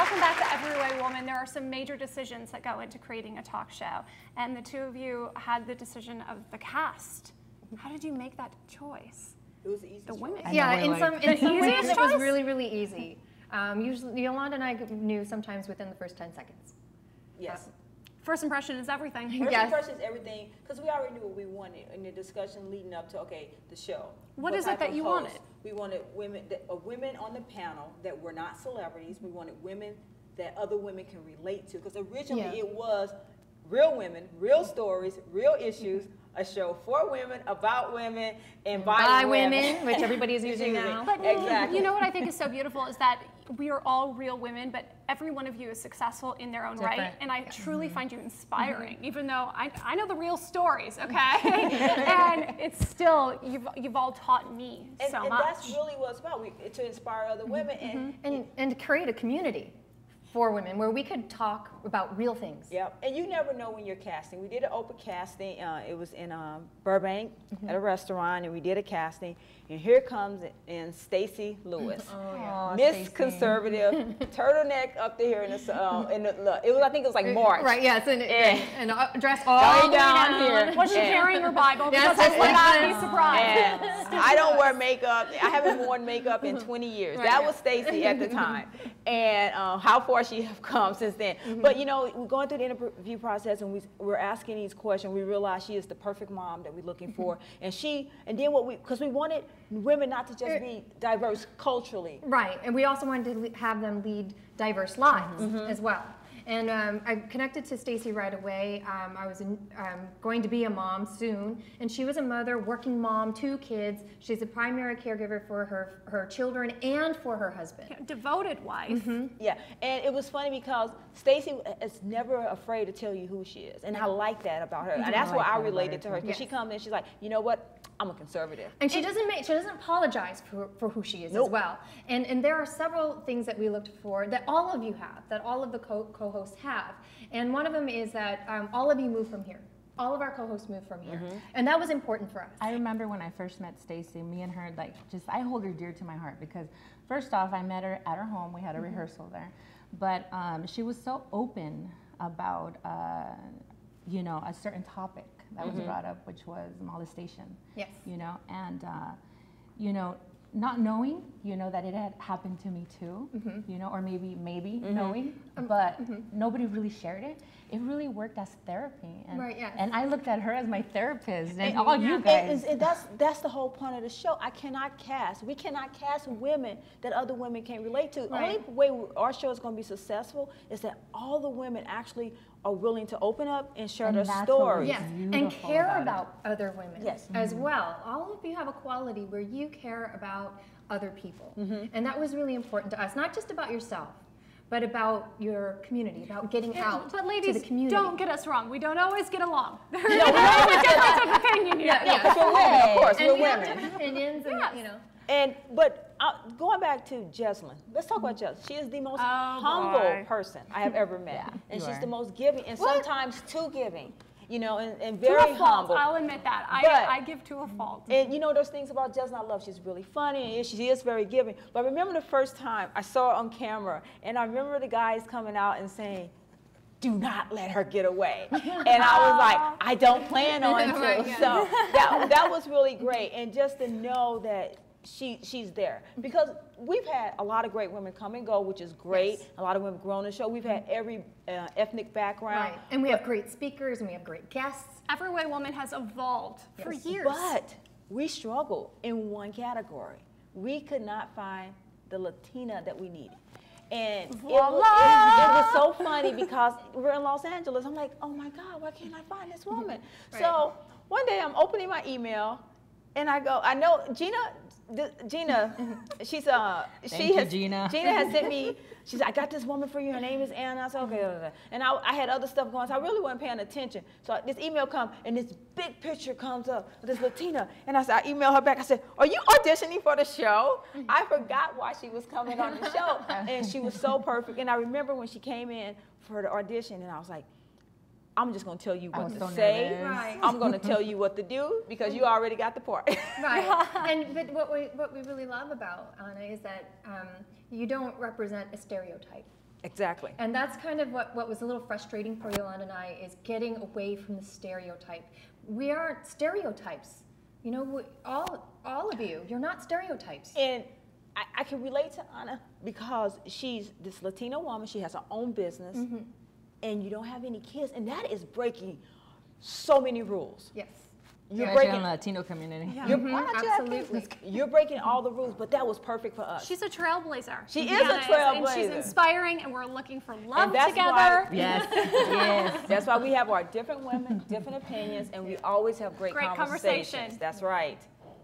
Welcome back to Every Woman. There are some major decisions that go into creating a talk show, and the two of you had the decision of the cast. How did you make that choice? It was the easiest The choice. women. Yeah, in we're some in some ways easiest it was really really easy. Um, usually Yolanda and I knew sometimes within the first ten seconds. Yes. First impression is everything. First Yes. impression is everything, because we already knew what we wanted in the discussion leading up to, okay, the show. What, What is it that you host? wanted? We wanted women, that, uh, women on the panel that were not celebrities. We wanted women that other women can relate to, because originally Yeah. it was real women, real stories, real issues, a show for women, about women, and by, By women, which everybody is using Using. now. But Exactly. you know what I think is so beautiful is that we are all real women, but every one of you is successful in their own right. And I truly Mm-hmm. find you inspiring, mm-hmm. even though I, I know the real stories, mm-hmm. okay? and it's still, you've, you've all taught me And, so and much. that's really what it's about, we, to inspire other mm-hmm. women. And and and to create a community for women where we could talk about real things. Yep, and you never know when you're casting. We did an open casting. Uh, it was in um, Burbank at a restaurant, and we did a casting. And here comes in Stacy Lewis, Aw, Miss Stacey. Conservative, turtleneck up to here in the uh, in the look. It was I think it was like March. Right, yes, and, Yeah. and, and uh, dress all the way down down, here. Was she Yeah. carrying her Bible? Yes, Because I would not be surprised. I don't wear makeup. I haven't worn makeup in 20 years. Right, that yeah. was Stacy at the time. And uh, how far she have come since then. Mm-hmm. But you know, we're going through the interview process and we, we're asking these questions. We realize she is the perfect mom that we're looking for. Mm-hmm. And she, and then what we, because we wanted women not to just be diverse culturally. Right, and we also wanted to have them lead diverse lives Mm-hmm. as well. And um, I connected to Stacy right away. Um, I was in, um, going to be a mom soon, and she was a mother, working mom, two kids. She's a primary caregiver for her her children and for her husband. Devoted wife. Mm-hmm. Yeah, and it was funny because Stacy is never afraid to tell you who she is, and I like that about her. And that's I why I related to her too. because she comes in, she's like, you know what? I'm a conservative. And she doesn't make she doesn't apologize for, for who she is Nope. as well. And and there are several things that we looked for that all of you have, that all of the co- co-hosts have. And one of them is that um, all of you move from here. All of our co-hosts move from here, and that was important for us. I remember when I first met Stacy, me and her, like, just, I hold her dear to my heart because, first off, I met her at her home. We had a rehearsal there. But um, she was so open about, uh, you know, a certain topic that was brought up, which was molestation. Yes. You know, and, uh, you know, not knowing, you know, that it had happened to me too, Mm-hmm. you know, or maybe, maybe knowing, but nobody really shared it. It really worked as therapy. And, Right, yes. and I looked at her as my therapist and all you And- guys. And, and that's that's the whole point of the show. I cannot cast. We cannot cast women that other women can't relate to. Right. Only way our show is going to be successful is that all the women actually are willing to open up and share And their stories. Yes, and care about about, other women Yes. as well. All of you have a quality where you care about other people. Mm-hmm. And that was really important to us, not just about yourself, but about your community, about getting out But to the community. don't get us wrong. We don't always get along. There's a difference of opinion here. Yeah, yeah. Because we're women, of course. and we're we have women. different opinions, and Yes. you know. And but uh, going back to Jesselyn, let's talk about Jesselyn. She is the most Oh, humble boy. person I have ever met, and she's are. the most giving, and sometimes too giving. You know, and, and To very a fault, humble. I'll admit that. I, But- I give to a fault. And you know, those things about Jesselyn I love. She's really funny and she is very giving. But I remember the first time I saw her on camera, and I remember the guys coming out and saying, do not let her get away. And I was like, I don't plan on to. So that, that was really great. And just to know that she she's there. Because we've had a lot of great women come and go, which is great. Yes. A lot of women have grown on the show. We've had every uh, ethnic background. Right. And we have great speakers and we have great guests. Every way woman has evolved for years. But we struggled in one category. We could not find the Latina that we needed. And it was, it, was, it was so funny because we're in Los Angeles. I'm like, oh my God, why can't I find this woman? So one day I'm opening my email and I go, I know Gina, th- Gina, she's uh, she Thank you, has, Gina. Gina has sent me. She said, I got this woman for you. Her name is Anna. I said, okay. blah, blah, blah. And I, I had other stuff going, so I really wasn't paying attention. So this email comes, and this big picture comes up of this Latina. And I said, I emailed her back. I said, Are you auditioning for the show? I forgot why she was coming on the show, and she was so perfect. And I remember when she came in for the audition, and I was like. I'm just gonna tell you what to so say. Right. I'm gonna tell you what to do because you already got the part. Right. and but what we what we really love about Anna is that um, you don't represent a stereotype. Exactly. And that's kind of what, what was a little frustrating for Yolanda and I is getting away from the stereotype. We aren't stereotypes. You know, we- all, all of you, you're not stereotypes. And I, I can relate to Anna because she's this Latina woman. She has her own business, and you don't have any kids, and that is breaking so many rules. Yes. You're Especially breaking. in the Latino community. Yeah. You're, mm-hmm. why don't you have kids? absolutely. You're breaking all the rules, but that was perfect for us. She's a trailblazer. She is a trailblazer. And she's inspiring, and we're looking for love that's together. why- Yes, yes. That's why we have our different women, different opinions, and we always have great, Great conversations. conversation. That's right.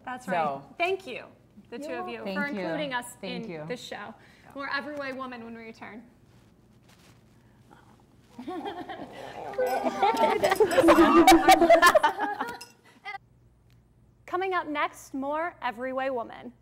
That's right. So- Thank you, the two of you, Thank for you. including us Thank in you. this show. More Every Way Woman when we return. Coming up next, more Every Way Woman.